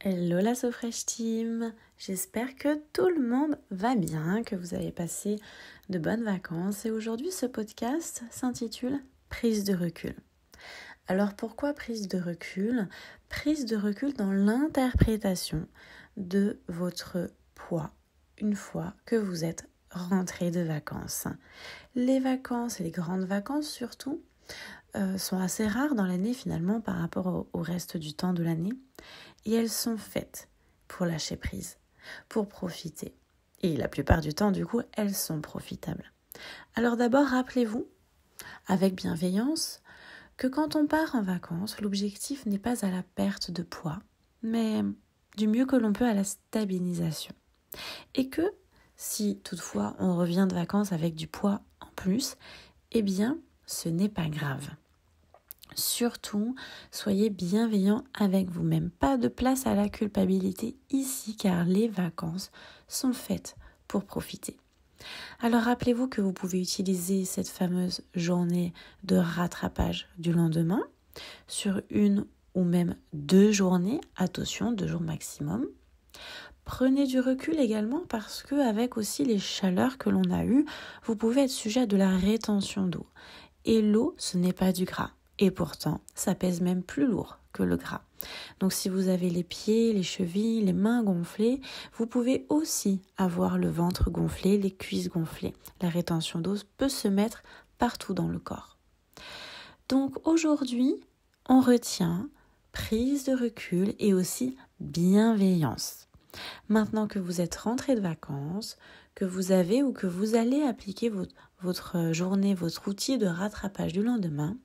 Hello la SoFresh Team, j'espère que tout le monde va bien, que vous avez passé de bonnes vacances et aujourd'hui ce podcast s'intitule Prise de recul. Alors pourquoi prise de recul? Prise de recul dans l'interprétation de votre poids une fois que vous êtes rentré de vacances. Les vacances, les grandes vacances surtout, euh, sont assez rares dans l'année finalement par rapport au reste du temps de l'année et elles sont faites pour lâcher prise, pour profiter. Et la plupart du temps, du coup, elles sont profitables. Alors d'abord, rappelez-vous, avec bienveillance, que quand on part en vacances, l'objectif n'est pas à la perte de poids, mais du mieux que l'on peut à la stabilisation. Et que si toutefois on revient de vacances avec du poids en plus, eh bien, ce n'est pas grave. Surtout, soyez bienveillant avec vous-même. Pas de place à la culpabilité ici car les vacances sont faites pour profiter. Alors rappelez-vous que vous pouvez utiliser cette fameuse journée de rattrapage du lendemain sur une ou même deux journées, attention, deux jours maximum. Prenez du recul également parce que avec aussi les chaleurs que l'on a eues, vous pouvez être sujet à de la rétention d'eau. Et l'eau, ce n'est pas du gras. Et pourtant, ça pèse même plus lourd que le gras. Donc si vous avez les pieds, les chevilles, les mains gonflées, vous pouvez aussi avoir le ventre gonflé, les cuisses gonflées. La rétention d'eau peut se mettre partout dans le corps. Donc aujourd'hui, on retient prise de recul et aussi bienveillance. Maintenant que vous êtes rentré de vacances, que vous avez ou que vous allez appliquer votre, votre journée, votre outil de rattrapage du lendemain,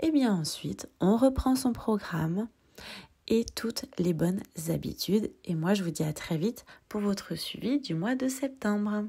et bien ensuite, on reprend son programme et toutes les bonnes habitudes. Et moi, je vous dis à très vite pour votre suivi du mois de septembre.